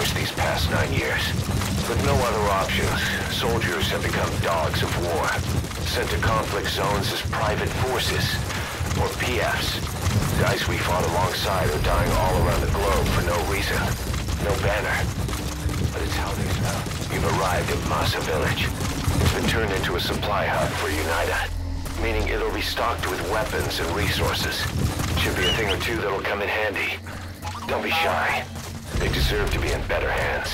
course these past nine years. With no other options, soldiers have become dogs of war, sent to conflict zones as private forces, or PFs. Guys we fought alongside are dying all around the globe for no reason. No banner. But it's how they're found. You've arrived at Masa Village. It's been turned into a supply hub for UNITA, meaning it'll be stocked with weapons and resources. Should be a thing or two that'll come in handy. Don't be shy. They deserve to be in better hands.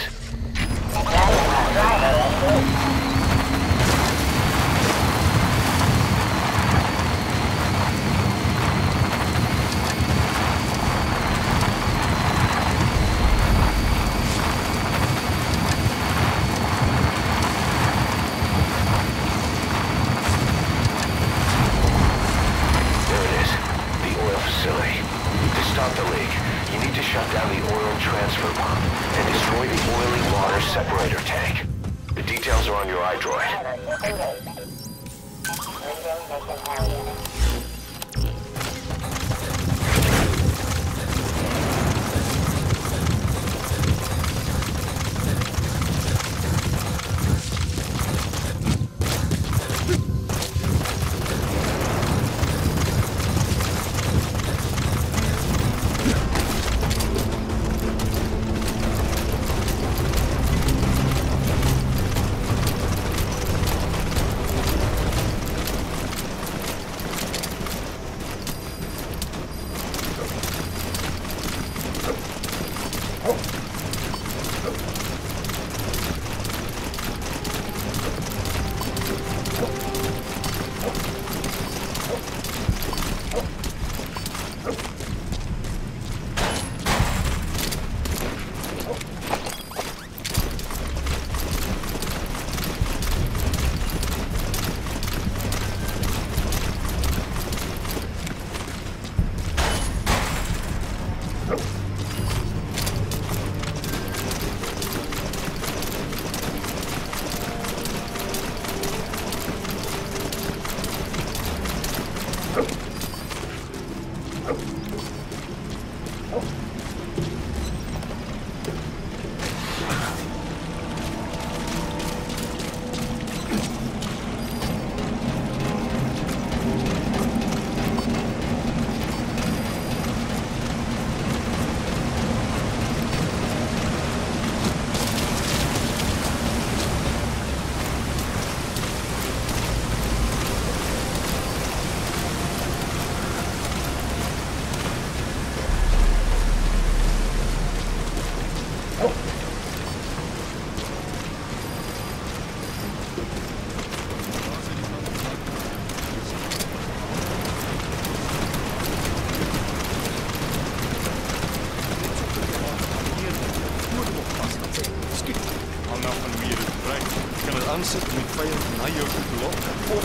All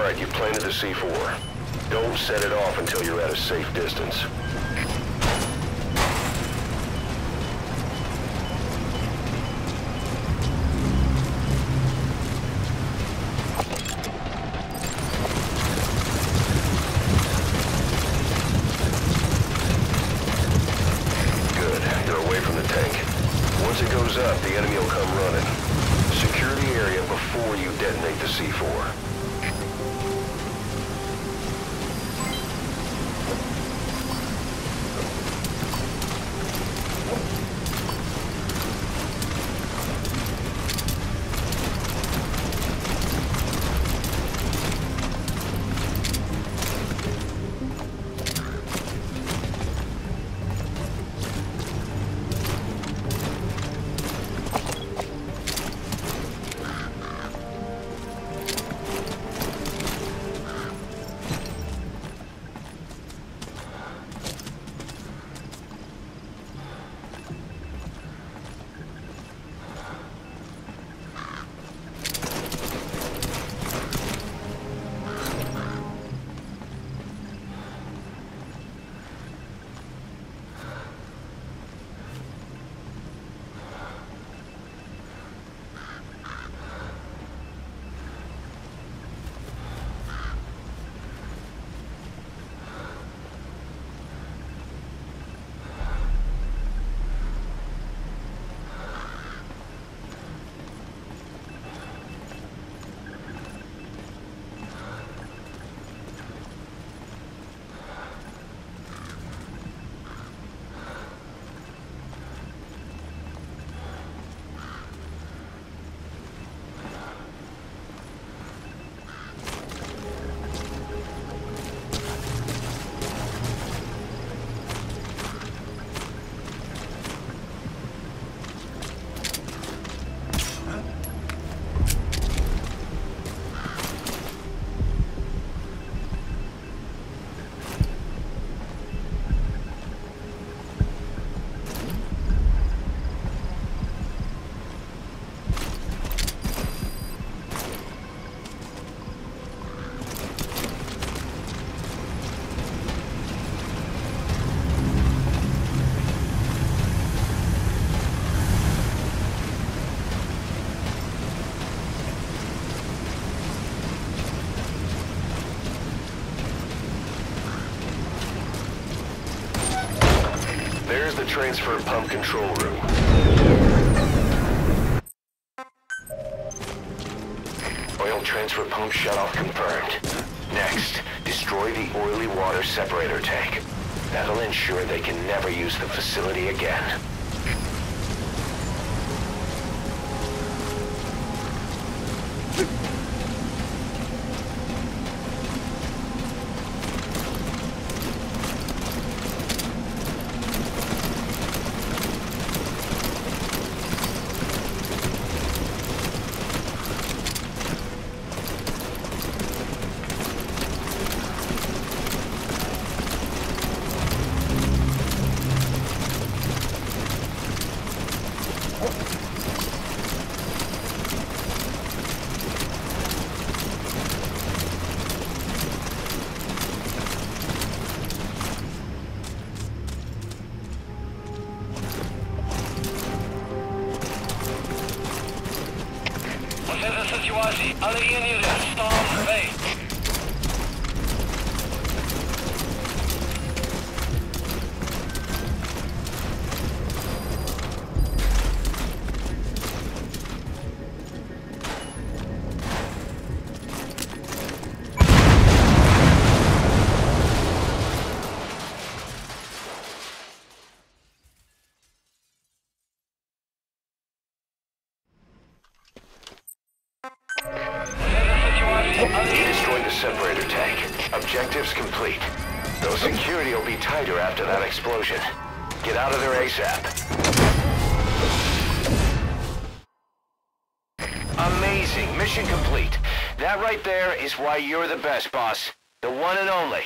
right, you planted the C4. Don't set it off until you're at a safe distance. Before you detonate the C4. The transfer pump control room. Oil transfer pump shutoff confirmed. Next, destroy the oily water separator tank. That'll ensure they can never use the facility again. Sytuacji, ale ja nie wiem, stąd wej. Separator tank. Objectives complete. Though security will be tighter after that explosion. Get out of there ASAP. Amazing. Mission complete. That right there is why you're the best, boss. The one and only.